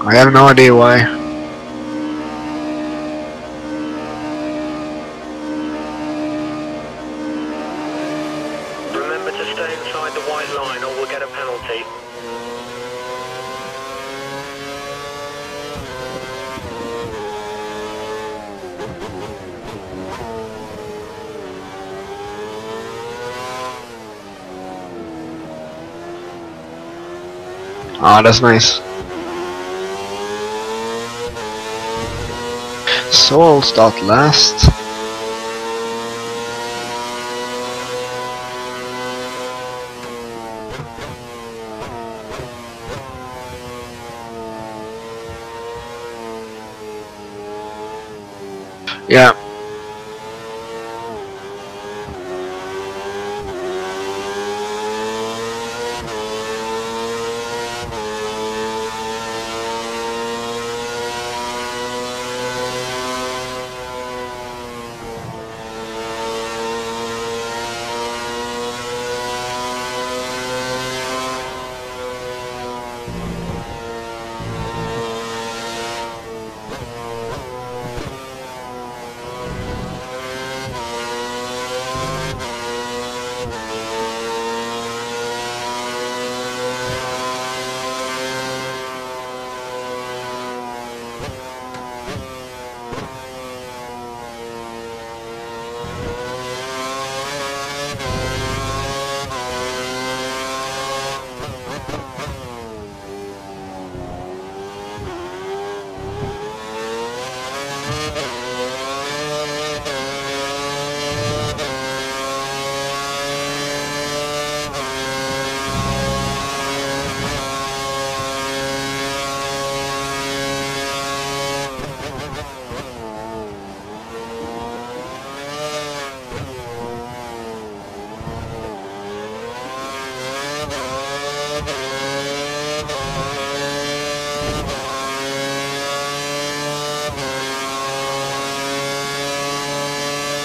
I have no idea why. Remember to stay inside the white line or we'll get a penalty. Ah, that's nice. So I'll start last. Yeah.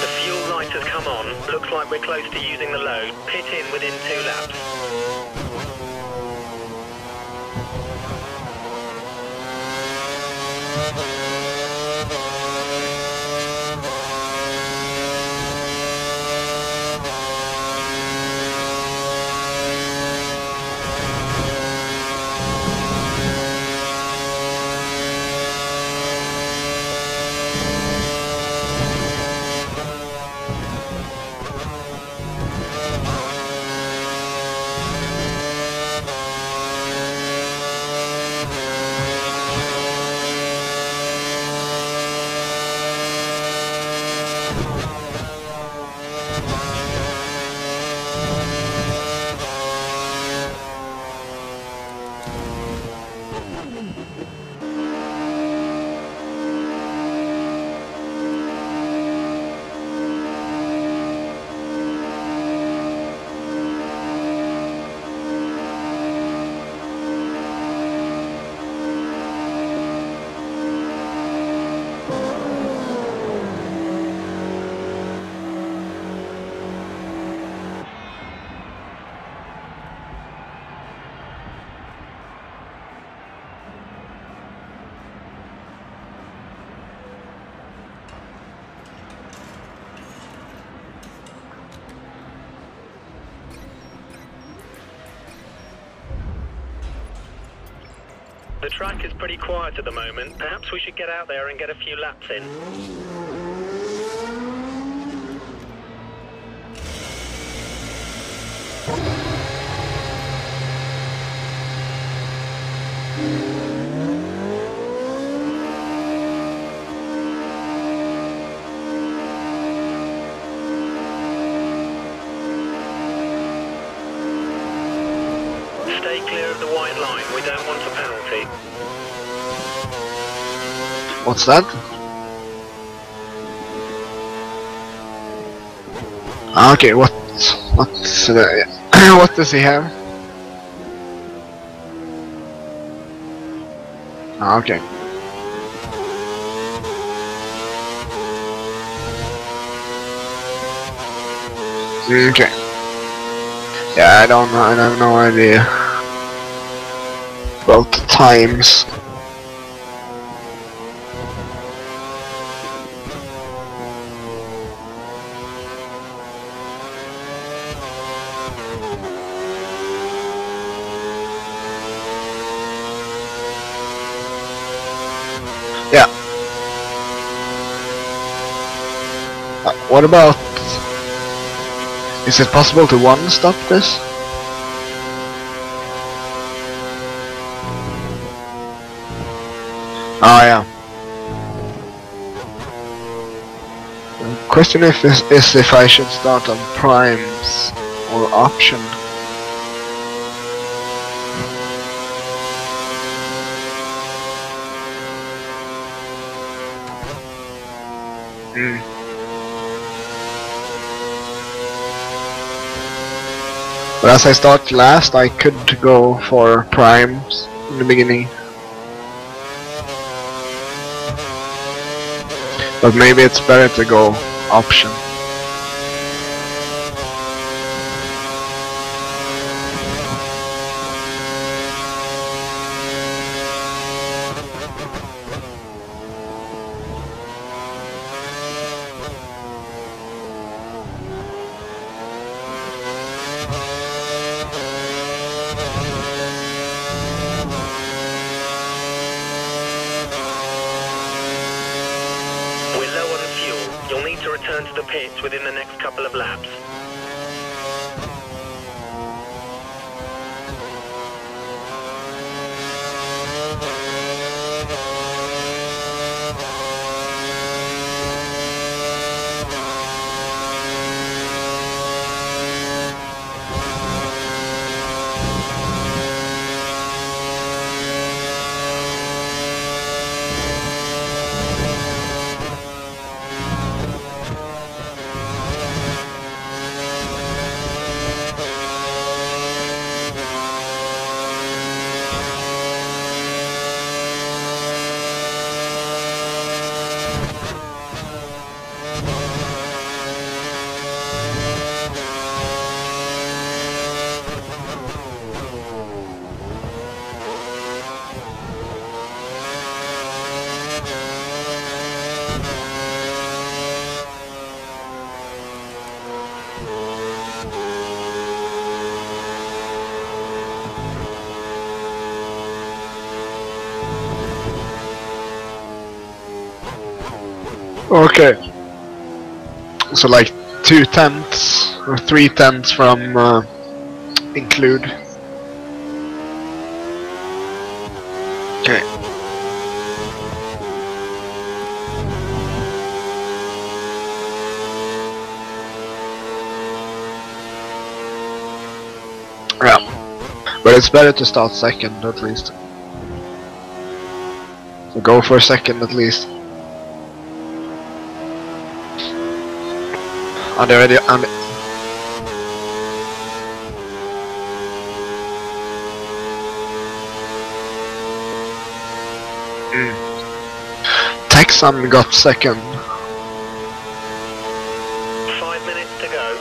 The fuel light has come on. Looks like we're close to using the load. Pit in within two laps. The track is pretty quiet at the moment. Perhaps we should get out there and get a few laps in. Clear of the white line. We don't want a penalty. What's that? Okay, what? What's the, what does he have? Okay. Okay. Yeah, I don't know. I have no idea both times. Yeah. Uh, what about... Is it possible to one-stop this? Oh yeah. The question if is, is if I should start on primes or option. Hmm. But as I start last, I could go for primes in the beginning. But maybe it's better to go option. We're low on fuel. You'll need to return to the pits within the next couple of laps. Okay. So like two tenths or three tenths from uh, include. Okay. Yeah. But it's better to start second at least. So go for a second at least. Are they ready? And hmm. Texan got second. Five minutes to go.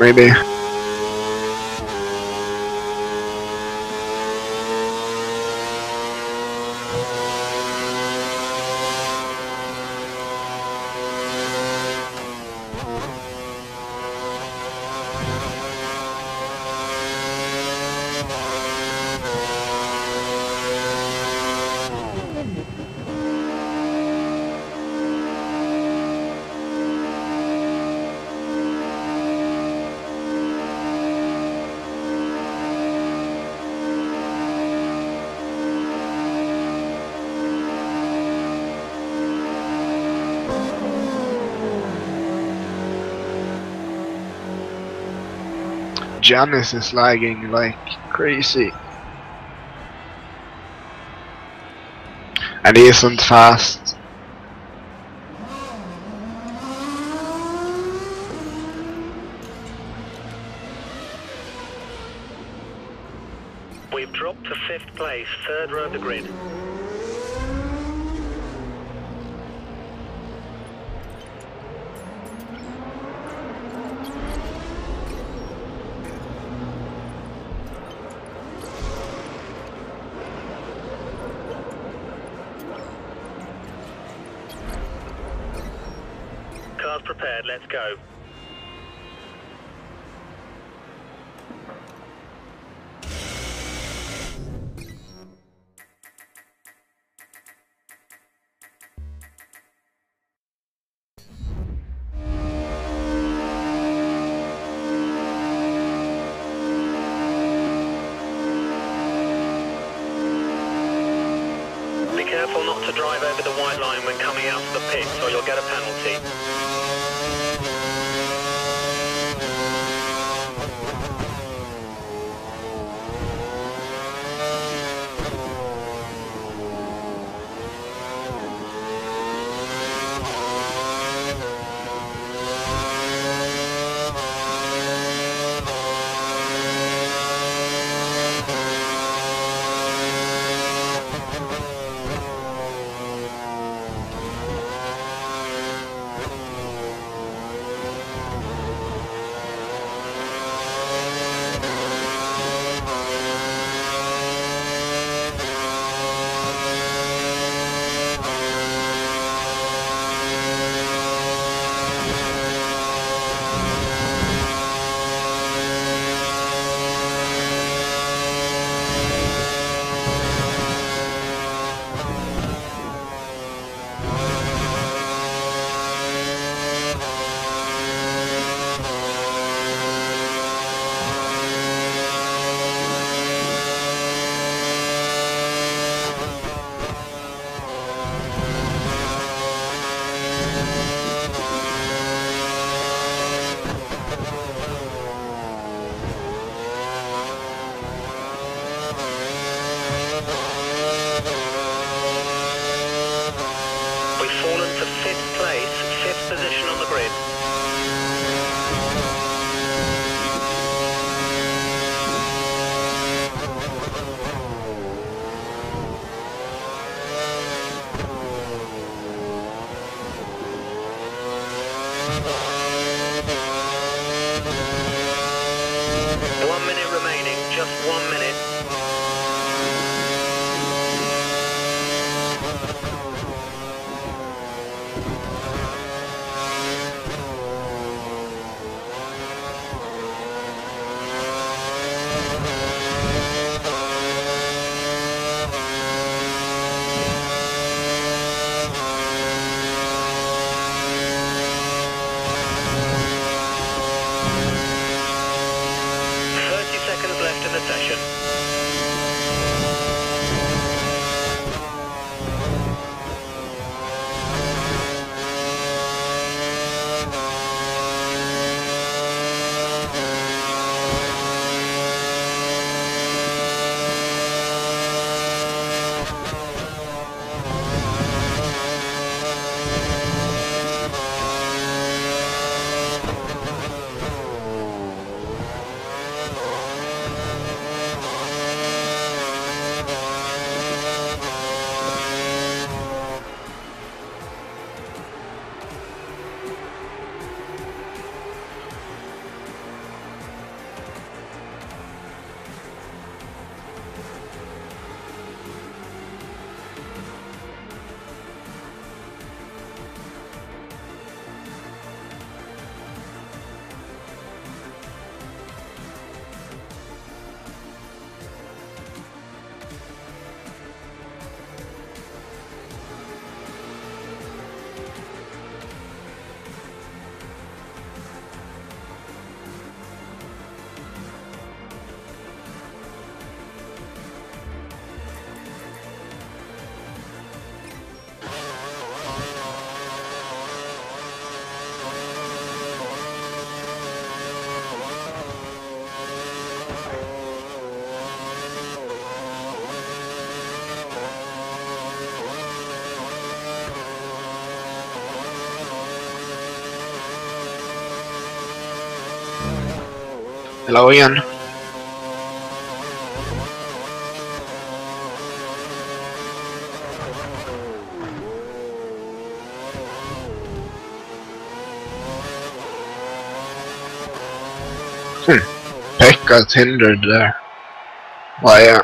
Maybe. Janice is lagging like crazy. And he isn't fast. Prepared, let's go. Be careful not to drive over the white line when coming out of the pits or you'll get a penalty. Just one minute. Hello Ian. Hmm. Pekka's hindered there. By a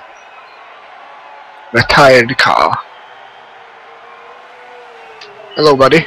retired car. Hello buddy.